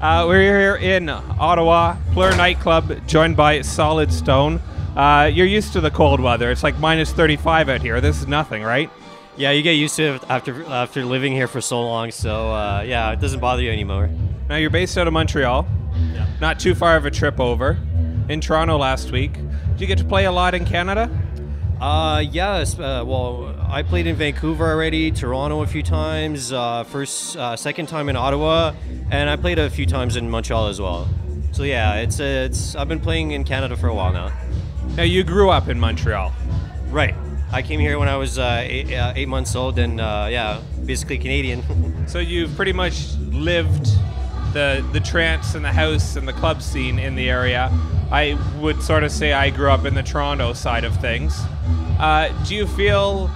Uh, we're here in Ottawa, Plur nightclub, joined by Solid Stone. Uh, you're used to the cold weather. It's like minus 35 out here. This is nothing, right? Yeah, you get used to it after after living here for so long. So uh, yeah, it doesn't bother you anymore. Now you're based out of Montreal. Yeah. Not too far of a trip over. In Toronto last week. Did you get to play a lot in Canada? Uh, yes. Uh, well, I played in Vancouver already, Toronto a few times, uh, first, uh, second time in Ottawa, and I played a few times in Montreal as well. So yeah, it's uh, it's I've been playing in Canada for a while now. Now you grew up in Montreal. Right. I came here when I was uh, eight, uh, eight months old, and uh, yeah, basically Canadian. So you've pretty much lived the the trance and the house and the club scene in the area. I would sort of say I grew up in the Toronto side of things. Uh, do you feel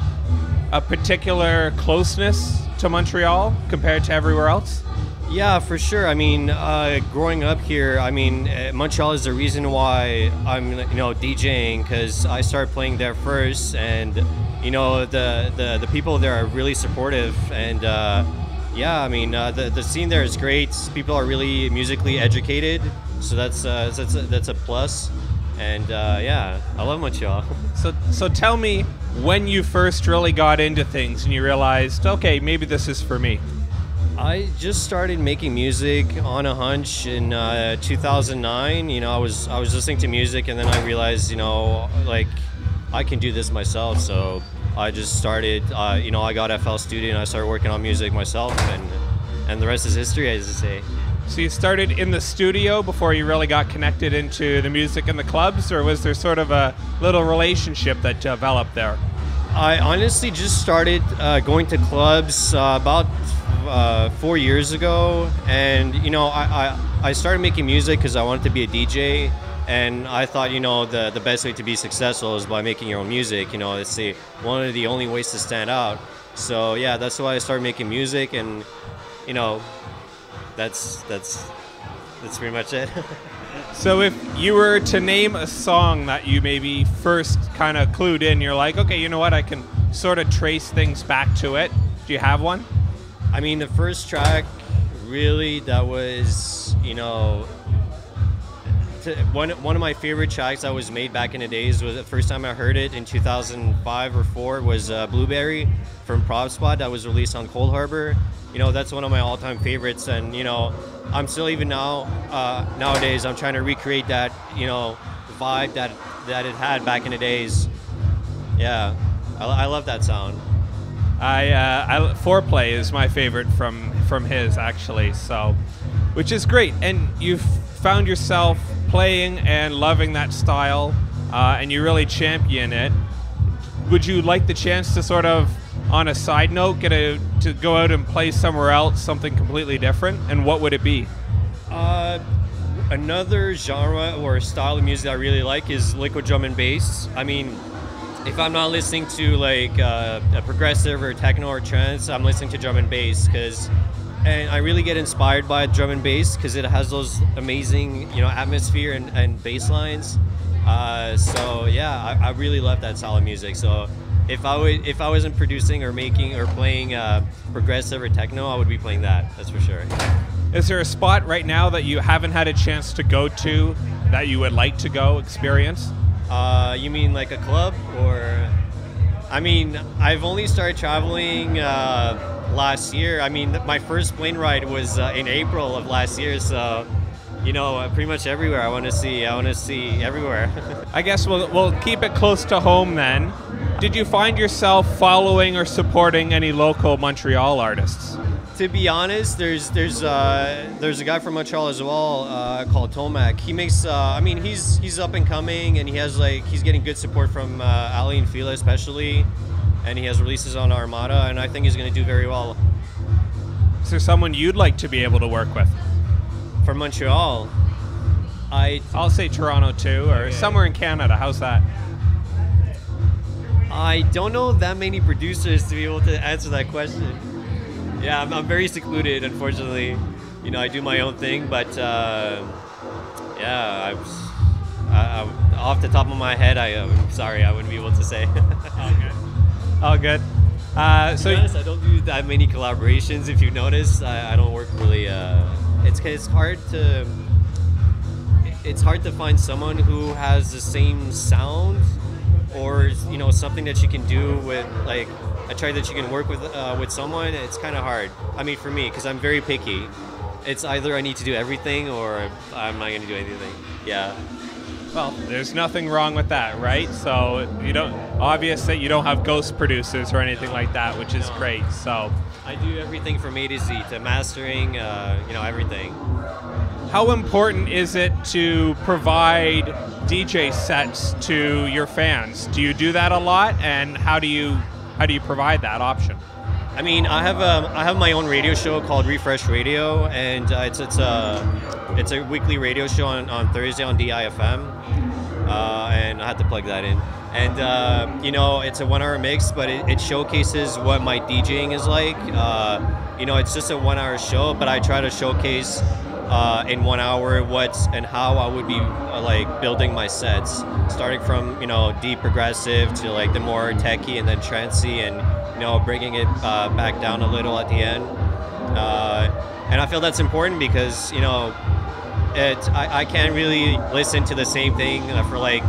a particular closeness to Montreal compared to everywhere else? Yeah, for sure. I mean, uh, growing up here, I mean, uh, Montreal is the reason why I'm, you know, DJing because I started playing there first, and you know, the the, the people there are really supportive, and uh, yeah, I mean, uh, the the scene there is great. People are really musically educated, so that's uh, that's a, that's a plus, and uh, yeah, I love Montreal. So so tell me when you first really got into things and you realized, okay, maybe this is for me. I just started making music on a hunch in uh, 2009. You know, I was I was listening to music, and then I realized, you know, like I can do this myself. So I just started. Uh, you know, I got FL Studio, and I started working on music myself, and and the rest is history, as they say. So you started in the studio before you really got connected into the music and the clubs, or was there sort of a little relationship that developed there? I honestly just started uh, going to clubs uh, about uh, four years ago, and you know, I, I, I started making music because I wanted to be a DJ, and I thought, you know, the the best way to be successful is by making your own music. You know, it's the one of the only ways to stand out. So yeah, that's why I started making music, and you know, that's that's that's pretty much it. So if you were to name a song that you maybe first kind of clued in, you're like, okay, you know what, I can sort of trace things back to it. Do you have one? I mean, the first track, really, that was, you know, one, one of my favorite tracks that was made back in the days was the first time I heard it in 2005 or 4 was uh, Blueberry from Prop Spot that was released on Coldharbour. You know, that's one of my all time favorites. And, you know, I'm still even now, uh, nowadays, I'm trying to recreate that, you know, vibe that, that it had back in the days. Yeah, I, I love that sound. I, uh, I foreplay is my favorite from from his actually. So, which is great, and you've found yourself playing and loving that style, uh, and you really champion it. Would you like the chance to sort of, on a side note, get a to go out and play somewhere else, something completely different? And what would it be? Uh, another genre or style of music I really like is liquid drum and bass. I mean, if I'm not listening to like uh, a progressive or techno or trance, I'm listening to drum and bass because, and I really get inspired by drum and bass because it has those amazing, you know, atmosphere and, and bass lines. Uh, so yeah, I, I really love that style of music. So if I would, if I wasn't producing or making or playing uh, progressive or techno, I would be playing that. That's for sure. Is there a spot right now that you haven't had a chance to go to that you would like to go experience? Uh, you mean like a club or? I mean, I've only started traveling uh, last year. I mean, my first plane ride was uh, in April of last year, so you know, uh, pretty much everywhere I want to see. I want to see everywhere. I guess we'll, we'll keep it close to home then. Did you find yourself following or supporting any local Montreal artists? To be honest, there's there's uh, there's a guy from Montreal as well uh, called Tomac. He makes, uh, I mean, he's he's up and coming, and he has like he's getting good support from uh, Aly and Fila especially, and he has releases on Armada, and I think he's going to do very well. Is there someone you'd like to be able to work with? For Montreal, I I'll say Toronto too, or somewhere in Canada. How's that? I don't know that many producers to be able to answer that question. Yeah, I'm, I'm very secluded, unfortunately. You know, I do my own thing, but uh, yeah, I, was- I, I, off the top of my head, I, am sorry, I wouldn't be able to say. All good. All good. Uh, so honest, I don't do that many collaborations. If you notice, I, I don't work really uh, it's it's hard to it's hard to find someone who has the same sound or you know something that you can do with like a track that you can work with uh, with someone. It's kind of hard. I mean, for me, because I'm very picky. It's either I need to do everything or I'm not going to do anything. Yeah. Well, there's nothing wrong with that, right? So you don't obvious that you don't have ghost producers or anything like that, which is No. great. So I do everything from A to Z to mastering, uh, you know, everything. how important is it to provide DJ sets to your fans? Do you do that a lot and how do you how do you provide that option? I mean, I have a, I have my own radio show called Refresh Radio, and uh, it's it's a it's a weekly radio show on, on Thursday on DIFM, uh, and I had to plug that in. And uh, you know, it's a one-hour mix, but it, it showcases what my DJing is like. Uh, you know, it's just a one-hour show, but I try to showcase uh, in one hour what's and how I would be uh, like building my sets, starting from you know deep progressive to like the more techy and then trancey, and you know bringing it uh, back down a little at the end. Uh, and I feel that's important because you know it I, I can't really listen to the same thing uh, for like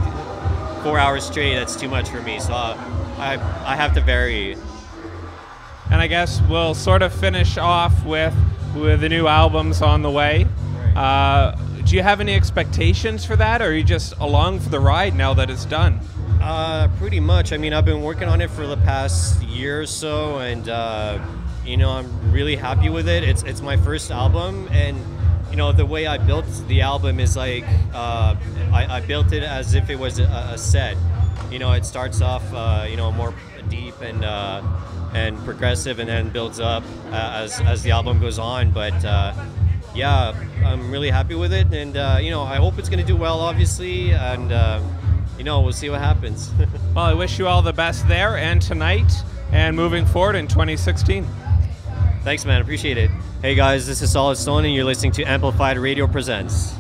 four hours straight. That's too much for me. So uh, I I have to vary. And I guess we'll sort of finish off with with the new albums on the way. Uh, do you have any expectations for that, or are you just along for the ride now that it's done? Uh, pretty much. I mean, I've been working on it for the past year or so, and uh, you know, I'm really happy with it. It's it's my first album, and you know, the way I built the album is like uh, I, I built it as if it was a, a set. You know, it starts off, uh, you know, more deep and uh, and progressive, and then builds up uh, as as the album goes on. But uh, yeah, I'm really happy with it, and uh, you know, I hope it's gonna do well, obviously, and uh, you know, we'll see what happens. Well, I wish you all the best there and tonight and moving forward in 2016. Thanks, man. Appreciate it. Hey, guys, this is Solid Stone, and you're listening to Amplified Radio Presents.